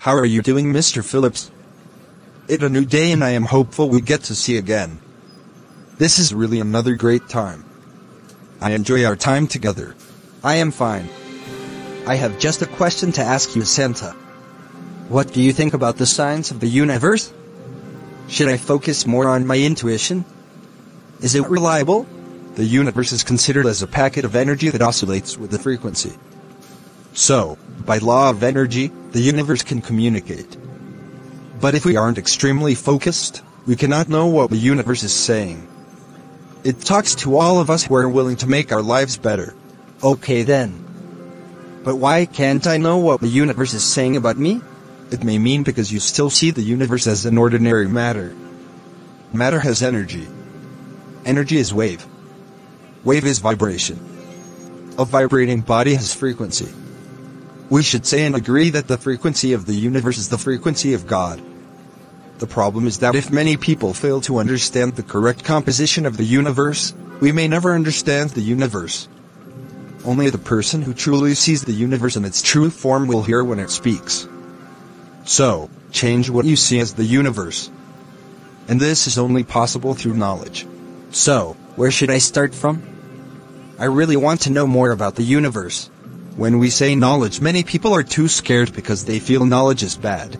How are you doing, Mr. Philips? It's a new day and I am hopeful we get to see again. This is really another great time. I enjoy our time together. I am fine. I have just a question to ask you, Santa. What do you think about the science of the universe? Should I focus more on my intuition? Is it reliable? The universe is considered as a packet of energy that oscillates with the frequency. So, by law of energy, the universe can communicate. But if we aren't extremely focused, we cannot know what the universe is saying. It talks to all of us who are willing to make our lives better. Okay then. But why can't I know what the universe is saying about me? It may mean because you still see the universe as an ordinary matter. Matter has energy. Energy is wave. Wave is vibration. A vibrating body has frequency. We should say and agree that the frequency of the universe is the frequency of God. The problem is that if many people fail to understand the correct composition of the universe, we may never understand the universe. Only the person who truly sees the universe in its true form will hear when it speaks. So, change what you see as the universe. And this is only possible through knowledge. So, where should I start from? I really want to know more about the universe. When we say knowledge, many people are too scared because they feel knowledge is bad.